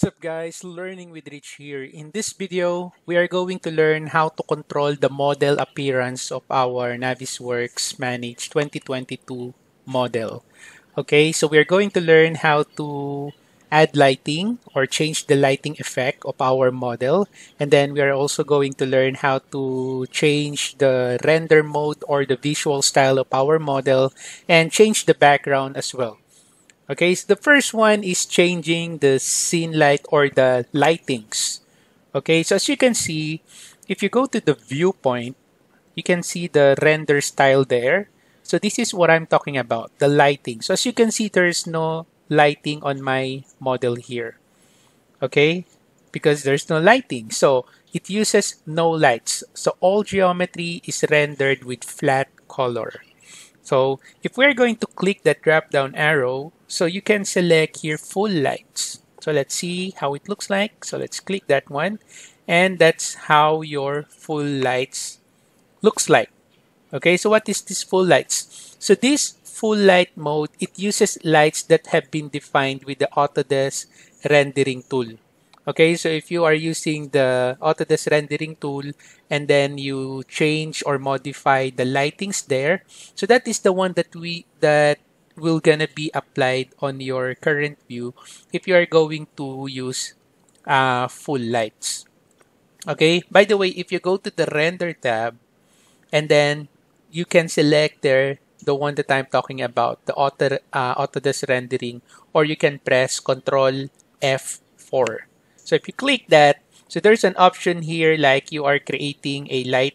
What's up guys, Learning with Rich here. In this video, we are going to learn how to control the model appearance of our Navisworks Manage 2022 model. Okay, so we are going to learn how to add lighting or change the lighting effect of our model. And then we are also going to learn how to change the render mode or the visual style of our model and change the background as well. Okay, so the first one is changing the scene light or the lightings. Okay, so as you can see, if you go to the viewpoint, you can see the render style there. So this is what I'm talking about, the lighting. So as you can see, there's no lighting on my model here. Okay, because there's no lighting. So it uses no lights. So all geometry is rendered with flat color. So if we're going to click that drop down arrow, so you can select here full lights. So let's see how it looks like. So let's click that one. And that's how your full lights looks like. Okay, so what is this full lights? So this full light mode, it uses lights that have been defined with the Autodesk rendering tool. Okay, so if you are using the Autodesk rendering tool and then you change or modify the lightings there, so that is the one that we that will gonna be applied on your current view if you are going to use uh, full lights. Okay, by the way, if you go to the render tab and then you can select there the one that I'm talking about, the auto, uh, Autodesk rendering, or you can press Control F4. So if you click that, so there's an option here like you are creating a light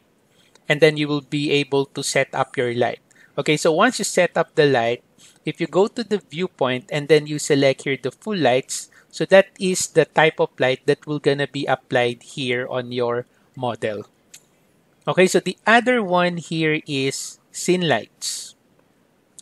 and then you will be able to set up your light. Okay, so once you set up the light, if you go to the viewpoint and then you select here the full lights, so that is the type of light that will gonna be applied here on your model. Okay, so the other one here is scene lights.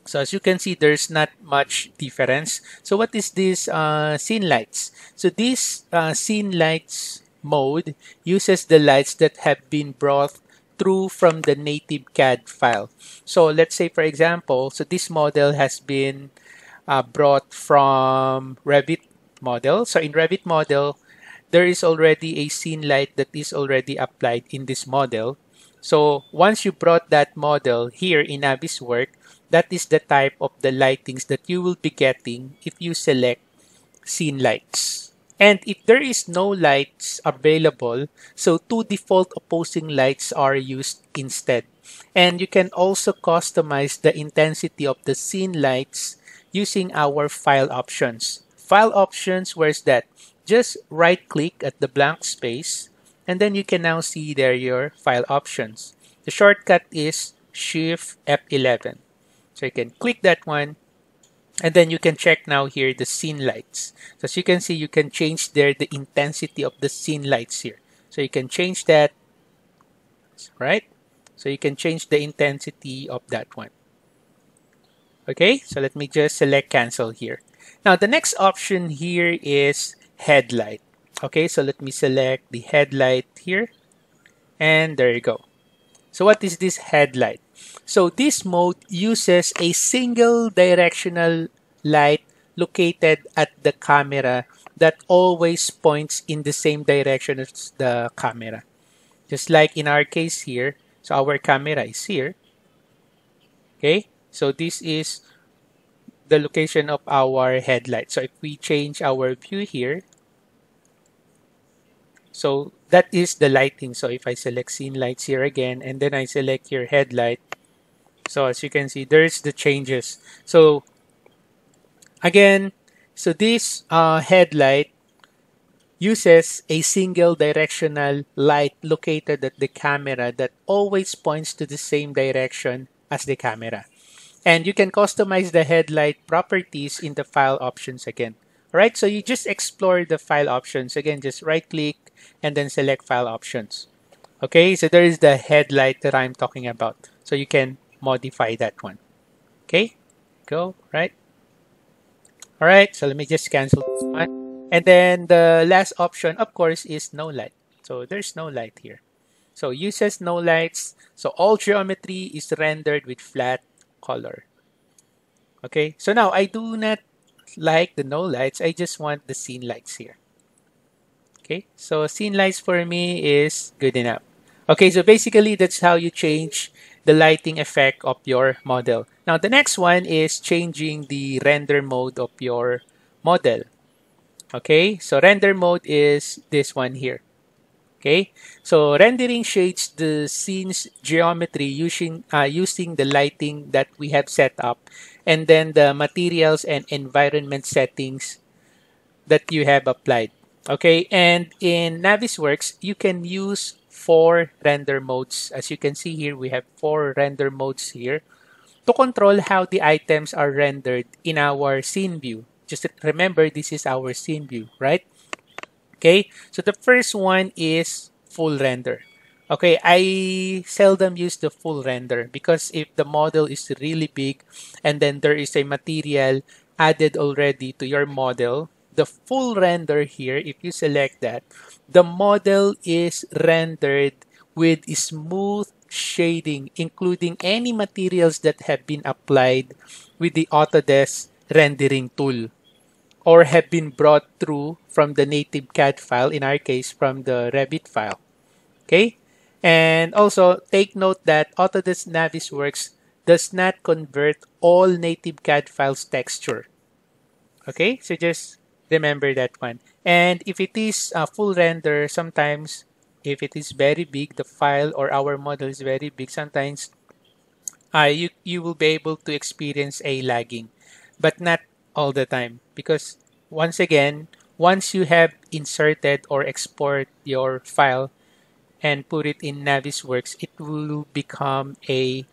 So as you can see, there's not much difference. So what is this uh, scene lights? So this uh, scene lights mode uses the lights that have been brought through from the native CAD file. So let's say, for example, so this model has been uh, brought from Revit model. So in Revit model, there is already a scene light that is already applied in this model. So once you brought that model here in Naviswork, that is the type of the lightings that you will be getting if you select scene lights. And if there is no lights available, so two default opposing lights are used instead. And you can also customize the intensity of the scene lights using our file options. File options, where's that? Just right click at the blank space and then you can now see there your file options. The shortcut is Shift F11. So you can click that one and then you can check now here the scene lights. So as you can see, you can change there the intensity of the scene lights here. So you can change that, right? So you can change the intensity of that one. Okay, so let me just select cancel here. Now the next option here is headlight. Okay, so let me select the headlight here. And there you go. So what is this headlight? So this mode uses a single directional light located at the camera that always points in the same direction as the camera. Just like in our case here, so our camera is here. Okay, so this is the location of our headlight. So if we change our view here, so that is the lighting. So if I select scene lights here again, and then I select here headlight, so as you can see, there's the changes. So again, so this uh, headlight uses a single directional light located at the camera that always points to the same direction as the camera. And you can customize the headlight properties in the file options again. Alright, so you just explore the file options. Again, just right click and then select file options. Okay, so there is the headlight that I'm talking about. So you can modify that one. Okay, go, right? All right, so let me just cancel this one. And then the last option, of course, is no light. So there's no light here. So uses no lights. So all geometry is rendered with flat color. Okay, so now I do not like the no lights. I just want the scene lights here. Okay, so scene lights for me is good enough. Okay, so basically that's how you change the lighting effect of your model. Now the next one is changing the render mode of your model. Okay, so render mode is this one here. Okay, so rendering shades the scene's geometry using uh, using the lighting that we have set up, and then the materials and environment settings that you have applied. Okay, and in Navisworks, you can use four render modes. As you can see here, we have four render modes here to control how the items are rendered in our scene view. Just remember, this is our scene view, right? Okay, so the first one is full render. Okay, I seldom use the full render because if the model is really big and then there is a material added already to your model, the full render here, if you select that, the model is rendered with smooth shading, including any materials that have been applied with the Autodesk rendering tool or have been brought through from the native CAD file, in our case, from the Revit file. Okay? And also, take note that Autodesk Navisworks does not convert all native CAD files texture. Okay? So just remember that one. And if it is a full render, sometimes if it is very big, the file or our model is very big, sometimes uh, you, you will be able to experience a lagging, but not all the time. Because once again, once you have inserted or export your file and put it in Navisworks, it will become a,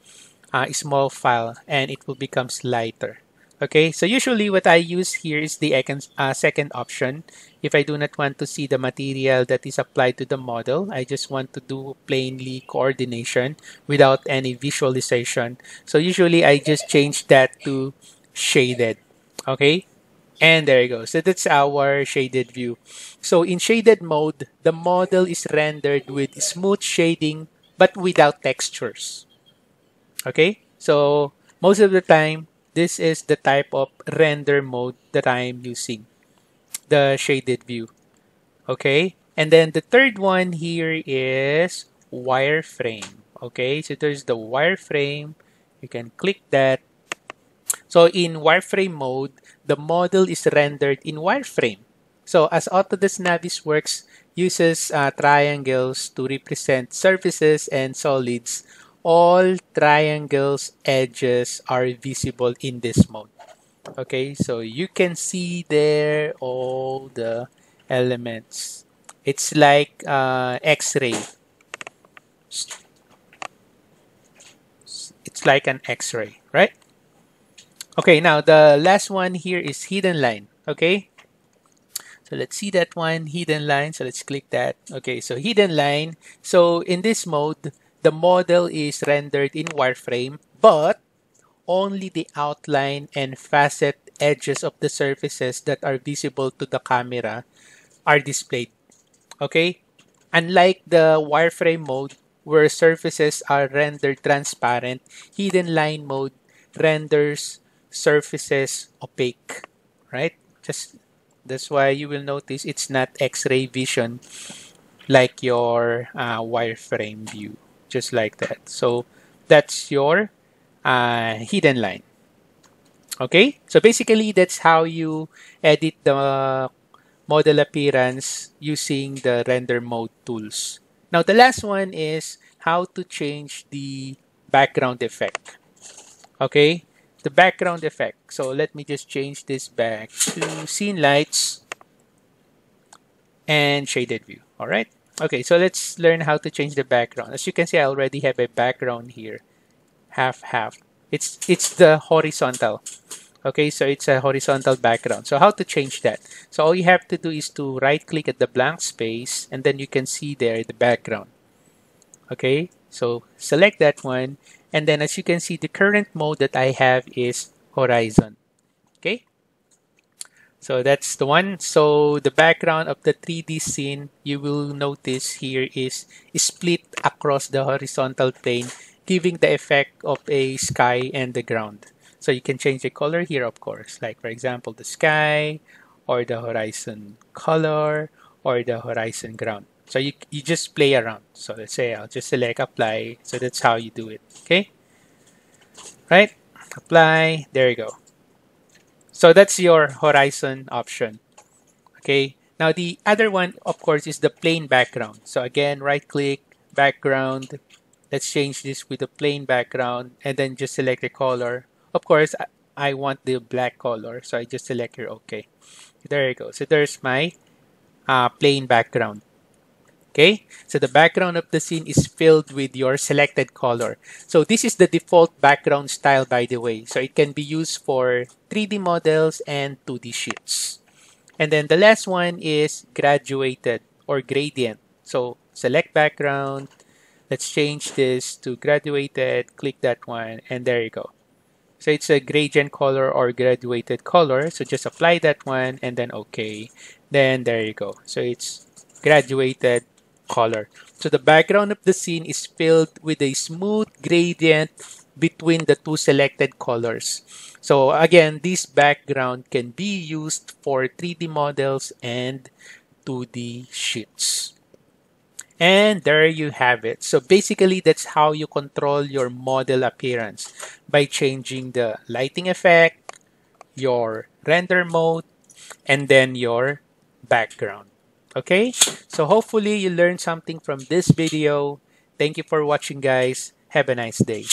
a uh, small file and it will become lighter. Okay, so usually what I use here is the uh, second option. If I do not want to see the material that is applied to the model, I just want to do plainly coordination without any visualization. So usually I just change that to shaded. Okay, and there you go. So that's our shaded view. So in shaded mode, the model is rendered with smooth shading but without textures. Okay, so most of the time, this is the type of render mode that I am using, the shaded view. Okay, and then the third one here is wireframe. Okay, so there's the wireframe. You can click that. So in wireframe mode, the model is rendered in wireframe. So as Autodesk Navisworks uses uh, triangles to represent surfaces and solids, all triangles edges are visible in this mode. Okay so you can see there all the elements. It's like uh, x-ray. It's like an x-ray right? Okay now the last one here is hidden line okay? So let's see that one hidden line. So let's click that. Okay so hidden line. So in this mode the model is rendered in wireframe, but only the outline and facet edges of the surfaces that are visible to the camera are displayed. Okay? Unlike the wireframe mode, where surfaces are rendered transparent, hidden line mode renders surfaces opaque. Right? Just that's why you will notice it's not X-ray vision like your uh, wireframe view just like that. So that's your uh, hidden line. Okay, so basically that's how you edit the model appearance using the render mode tools. Now the last one is how to change the background effect. Okay, the background effect. So let me just change this back to scene lights and shaded view. All right. Okay, so let's learn how to change the background. As you can see, I already have a background here. Half, half. It's, it's the horizontal. Okay, so it's a horizontal background. So how to change that? So all you have to do is to right click at the blank space and then you can see there the background. Okay, so select that one. And then as you can see, the current mode that I have is horizon. Okay, so that's the one. So the background of the 3D scene, you will notice here is split across the horizontal plane, giving the effect of a sky and the ground. So you can change the color here, of course, like for example, the sky or the horizon color or the horizon ground. So you, you just play around. So let's say I'll just select apply. So that's how you do it. Okay. Right. Apply. There you go. So that's your horizon option. Okay. Now the other one, of course, is the plain background. So again, right click, background. Let's change this with a plain background and then just select the color. Of course, I want the black color. So I just select here OK. There you go. So there's my uh, plain background. Okay, so the background of the scene is filled with your selected color. So this is the default background style, by the way. So it can be used for 3D models and 2D sheets. And then the last one is graduated or gradient. So select background. Let's change this to graduated. Click that one, and there you go. So it's a gradient color or graduated color. So just apply that one and then OK. Then there you go. So it's graduated color. So the background of the scene is filled with a smooth gradient between the two selected colors. So again, this background can be used for 3D models and 2D sheets. And there you have it. So basically, that's how you control your model appearance by changing the lighting effect, your render mode, and then your background. Okay, so hopefully you learned something from this video. Thank you for watching guys. Have a nice day.